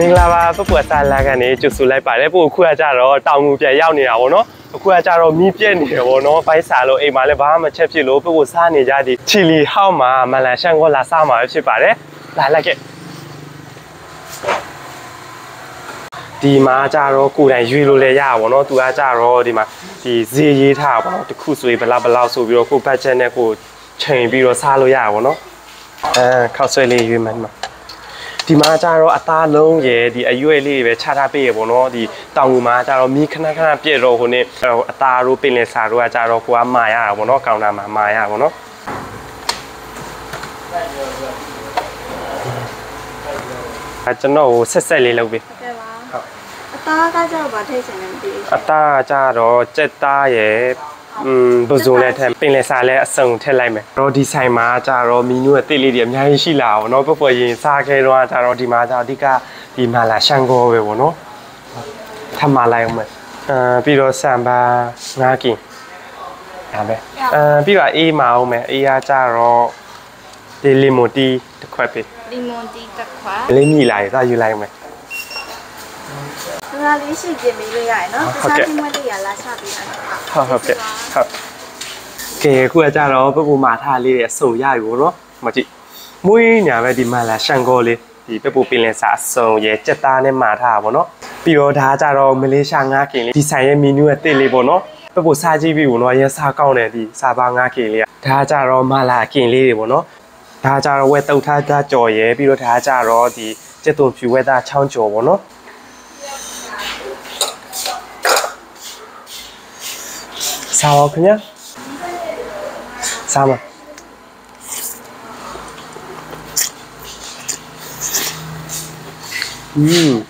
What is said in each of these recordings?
မင်္ဂလာပါပပွားစာလာကနေကျဆူလိုက်ပါတယ်ပို့အခုကကြတော့တောင်ငူပြန်ရောက်နေတာဗောနော် အခုကကြတော့မီးပြက်နေတယ်ဗောနော်ဘိုက်စာလို့အိမ်မှာလည်းဘာမှမချက်ဖြစ်လို့ပပွားစားနေကြဒီချီလီဟောက်မှာမလန်ရှန်ကောလာစားမှာပဲဖြစ်ပါတယ်လာလိုက်ခဲ့ဒီမှာကြတော့ကိုယ်တိုင်ရွေလို့လည်းရပါဗောနော်သူကကြတော့ဒီမှာဒီဈေးရေးထားပါဗောနော်တစ်ခုဆိုရင်ဘယ်လောက်ဘယ်လောက်ဆိုပြီးတော့ကိုဘတ်ဂျက်နဲ့ကိုချိန်ပြီးတော့စားလို့ရပါဗောနော်အဲခောက်ဆွဲလေးရွေးမှန်းမှာ ဒီမှာကျတော့အသားလုံးရယ်ဒီအရွယ်လေးတွေပဲခြားထားပေးရပေါ့နော်ဒီတောင်ကူမှာကျတော့မီးခဏခဏပြည့်တော့ဟိုနေအသားတို့ပင်လယ်စာတို့ကကျတော့ကိုကမာရတာပေါ့နော်ကောင်တာမှာမာရပေါ့နော်အဲကျွန်တော်ကိုဆက်ဆက်လေးလုပ်ပေးဟုတ်ကဲ့ပါဟုတ်အသားကကြတော့ဗာထိတ်ချင်တယ်မသိဘူးအသားကကျတော့ကြက်သားရယ် อืมဘဇုံနဲ့ထက်ပင်လယ်စာလည်းအစုံထည့်လိုက်မယ်တော့ဒီဆိုင်မှာကျတော့မီနူးရဲ့တစ်လေးတွေအများကြီးရှိလာအောင်เนาะပပွက်ရင်စားခဲတော့ကျတော့ဒီမှာကျတော့အဓိကဒီမာလာရှန်ဂောပဲပေါ့နော်ထပ်မလိုက်အောင်မယ်အာပြီးတော့ဆန်ပါငါးကင်ဒါပဲအာပြီးတော့အေးမအောင်မယ်အေးအားကျတော့ဒီလီမိုတီတစ်ခွက်ပဲ လီမွန်တီတစ်ခွက် လေးမိလာရသာယူလိုက်မယ် ဒါလေးရှိပြင်ပေးလို့ရရနော်ဟုတ်ကဲ့တခြားဒီမလေးရလာချပေးတာနော်ဟုတ်ဟုတ်ကဲ့ဟုတ်ကဲအခုကကြတော့ပပူမာထားလေးတွေအစုံရပြီပေါ့နော်မကြည့်မွေးညာပဲဒီမှာလာရှန်ကောလေးဒီပပူပင်လယ်စာအစုံရဲ့ကြက်သားနဲ့မာထားတာပေါ့နော်ပြီးတော့ဒါကကြတော့မလေးရှားငါးကင်လေးဒီဆိုင်ရဲ့မီနူးရဲ့တစ်လေးပေါ့နော်ပပူစားကြည့်ပြီပေါ့နော်အရင်စားကောင်းတယ်ဒီစားပါငါးကင်လေးကဒါကကြတော့မာလာကင်လေးတွေပေါ့နော်ဒါကကြတော့ဝက်တုတ်ထားတာကြော်ရဲပြီးတော့ဒါကကြတော့ဒီကျက်သွန်ဖြူဝက်သားချောင်းကြော်ပေါ့နော် sao không nhá sao mà uhm.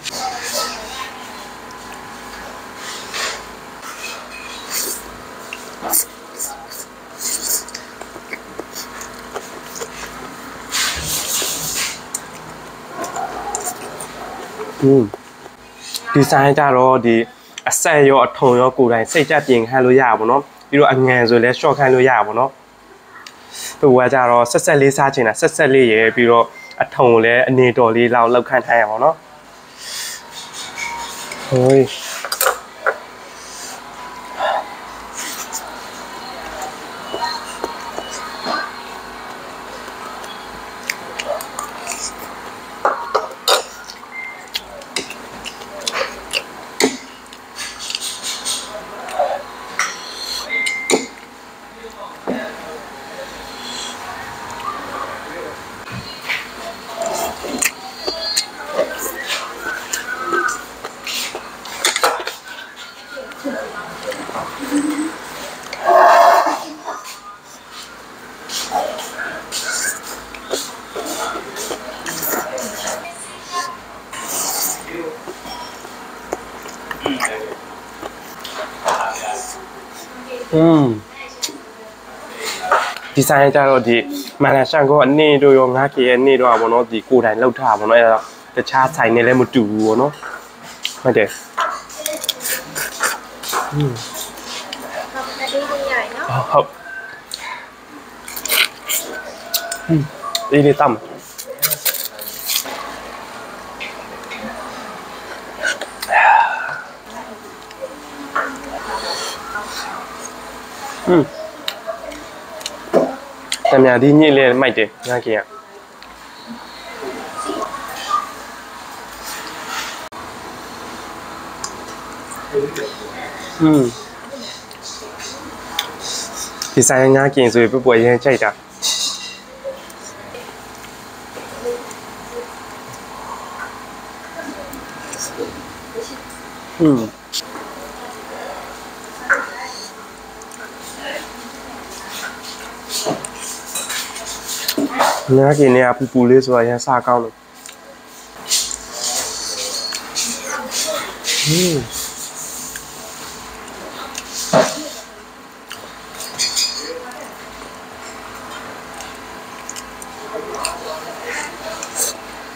음. 디자인자로 디 အဆန်ရောအထုံရောကိုယ်တိုင်စိတ်ကြပြင်ခံလို့ရပါဘောနော်ပြီးတော့အငန်ဆိုလဲရှော့ခံလို့ရပါဘောနော်သူကကြတော့ဆက်ဆက်လေးစားချင်တာဆက်ဆက်လေးရယ်ပြီးတော့အထုံလဲအနေတော်လေးလောက်လောက်ခံထားရပါဘောနော်ဟိုး 음. 디자인 자로디 만나샹고 언니도 용하기 언니도 아보노 디 고다이 럭타 아보노 에라 대차 사이네 레 무뚜 오노 맞대 음. 아, 음. 이리 땀. อืมဒီလေးတမ်းอืมတမန်ဒီညစ်လေးမိုက်တယ်ငါကေကอืม ဒီဆိုင်ငါกินဆိုရင်ပပွယ်ရမ်းကြိုက်တာอืม အများကြီးနေရာပူပူလေးဆိုတာရန်စားကောင်းလို့ဟင်း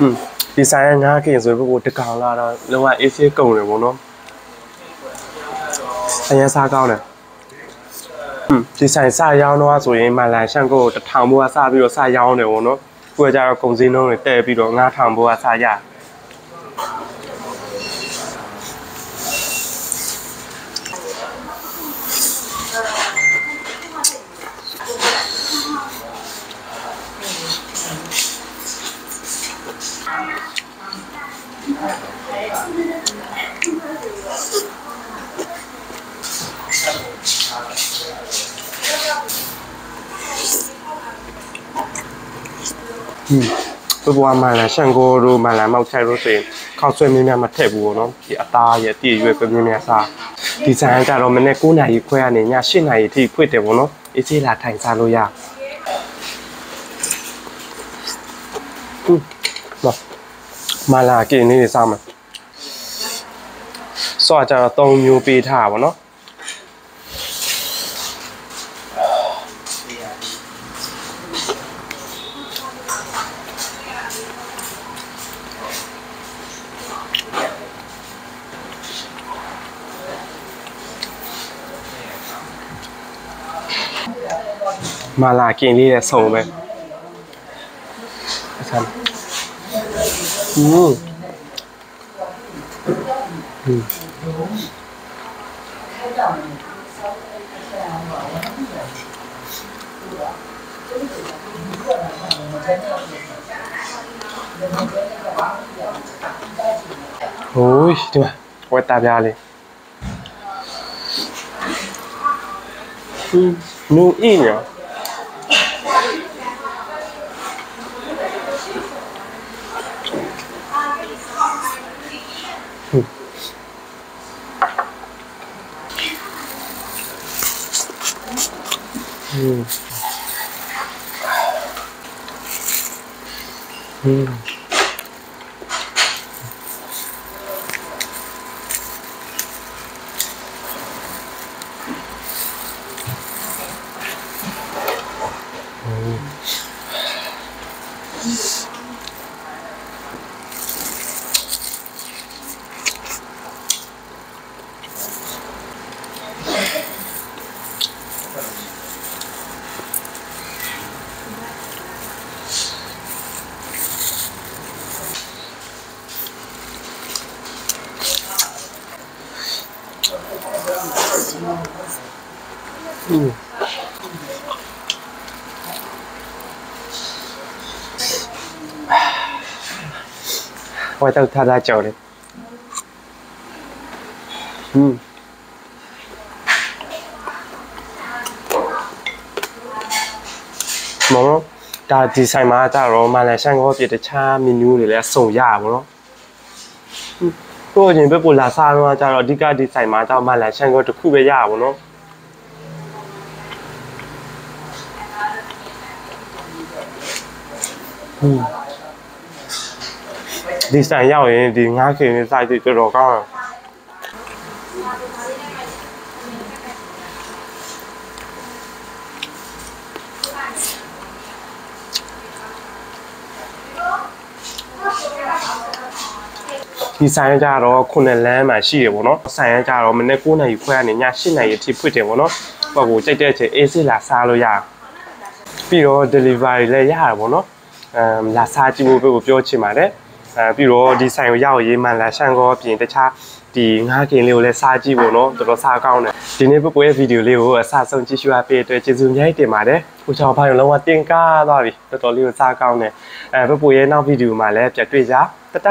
อืมဒီဆိုင်ကငါးကင်ဆိုပြီးကိုတကောင်လာတော့လောက AC ကုန်တယ်ဗောနော်အရင်စားကောင်းတယ် ဒီဆိုင်စရောင်းတော့ဆိုရင်မလန်ရှန့်ကိုတထောင်ဘိုးကစပြီးတော့စရောင်းတယ်ဗောနော်ကိုကကြတော့ကုန်စည်နှုန်းတွေတဲ့ပြီးတော့ငါးထောင်ဘိုးကစရ ပပွားမှန်လားရှန်ကိုတို့မှန်လားမောက်ထိုက်တို့ဆိုရင်ခောက်ဆွဲမင်းများမထက်ဘူးပေါ့နော်ဒီအသားရဲ့တည့်ရွယ်ပမင်းများစားဒီဆိုင်ကတော့မနေ့9နာရီခွဲကနေည8နာရီထိခွင့်တယ်ပေါ့နော်အေးစေးလာထိုင်စားလို့ရမလာကင်းနေနေစားမှာစောကြတော့3မျိုးပေးထားပါဘောနော် มาลากินนี่เนี่ยส่งไปทำอืมอืมโอ้ยดูโอ้ยตาบยาเลยนูอีเนี่ย มဝ တ်တော့ထားတာကြော်လေอืมမောင်ဒါဒီဆိုင်မှာကြတော့မလာရှန်ကောပြတခြားမီနူးတွေလည်းစုံရပါဘောနော်ကိုအရင်ပဲပို့လာစားတော့ကြတော့အဓိကဒီဆိုင်မှာကြတော့မလာရှန်ကောတစ်ခုပဲရပါဘော ဒီဆိုင်ရောက်ရင်ဒီငါးခင်နဲ့စိုက်ပြီးတော်တော်ကောင်းတယ်ဒီဆိုင်ကကြတော့ခုနှစ်လမ်းမှာရှိတယ်ပေါ့နော်ဆိုင်ကကြတော့မနေ့9နာရီခွဲကနေည8နာရီအထိဖွင့်တယ်ပေါ့နော်ဟောကိုကြိုက်တဲ့အချိန်အေးစစ်လာစားလို့ရတယ်ပြီးတော့ delivery လည်းရတာပေါ့နော် အမ်လာစားကြည့်ဖို့ပဲကိုပြောချင်ပါတယ်အဲပြီးတော့ဒီဆိုင်ကိုရောက်ရေးမှန်လာရှန်ကောအပြင်တခြားဒီငါးကင်လေးကိုလည်းစားကြည့်ဖို့နော်တော်တော်စားကောင်းတယ်ဒီနေ့ပပွဲဗီဒီယိုလေးကိုအစဆုံးကြည့်ရှုရပေးတဲ့အတွက်ကျေးဇူးအများကြီးတင်ပါတယ်ကိုချောင်းဖိုင်လုံးဝတင်ကားသွားပြီတော်တော်လေးကိုစားကောင်းတယ်အဲပပွဲရဲ့နောက်ဗီဒီယိုမှာလည်းပြန်တွေ့ကြတတ